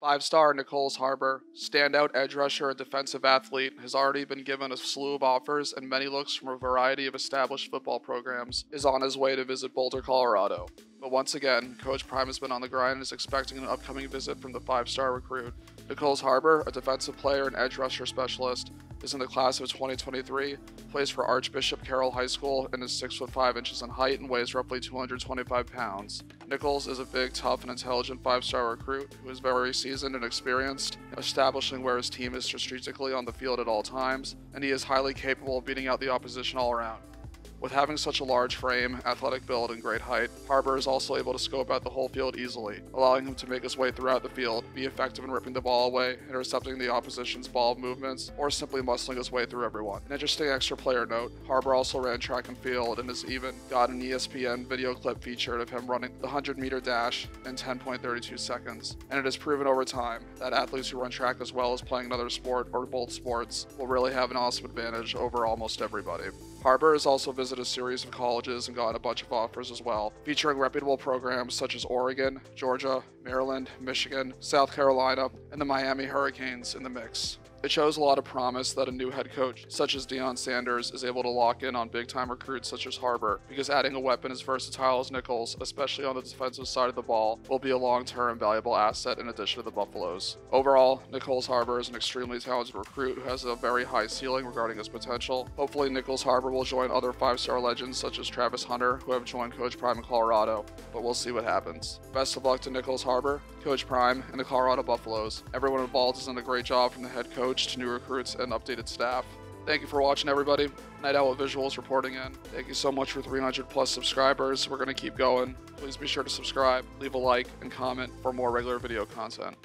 Five star Nyckoles Harbor, standout edge rusher and defensive athlete, has already been given a slew of offers and many looks from a variety of established football programs, is on his way to visit Boulder, Colorado. But once again, Coach Prime has been on the grind and is expecting an upcoming visit from the five star recruit. Nyckoles Harbor, a defensive player and edge rusher specialist, is in the class of 2023, plays for Archbishop Carroll High School, and is 6 foot 5 inches in height and weighs roughly 225 pounds. Nyckoles is a big, tough, and intelligent five star recruit who is very seasoned and experienced, establishing where his team is strategically on the field at all times, and he is highly capable of beating out the opposition all around. With having such a large frame, athletic build, and great height, Harbor is also able to scope out the whole field easily, allowing him to make his way throughout the field, be effective in ripping the ball away, intercepting the opposition's ball movements, or simply muscling his way through everyone. An interesting extra player note, Harbor also ran track and field and has even got an ESPN video clip featured of him running the 100 meter dash in 10.32 seconds. And it has proven over time that athletes who run track as well as playing another sport or both sports will really have an awesome advantage over almost everybody. Harbor has also visited a series of colleges and gotten a bunch of offers as well, featuring reputable programs such as Oregon, Georgia, Maryland, Michigan, South Carolina, and the Miami Hurricanes in the mix. It shows a lot of promise that a new head coach, such as Deion Sanders, is able to lock in on big time recruits such as Harbor, because adding a weapon as versatile as Nyckoles, especially on the defensive side of the ball, will be a long term valuable asset in addition to the Buffaloes. Overall, Nyckoles Harbor is an extremely talented recruit who has a very high ceiling regarding his potential. Hopefully, Nyckoles Harbor will join other five star legends such as Travis Hunter, who have joined Coach Prime in Colorado, but we'll see what happens. Best of luck to Nyckoles Harbor, Coach Prime, and the Colorado Buffaloes. Everyone involved has done a great job from the head coach coach to new recruits and updated staff. Thank you for watching, everybody. Night Owl Visuals reporting in. Thank you so much for 300 plus subscribers. We're going to keep going. Please be sure to subscribe, leave a like, and comment for more regular video content.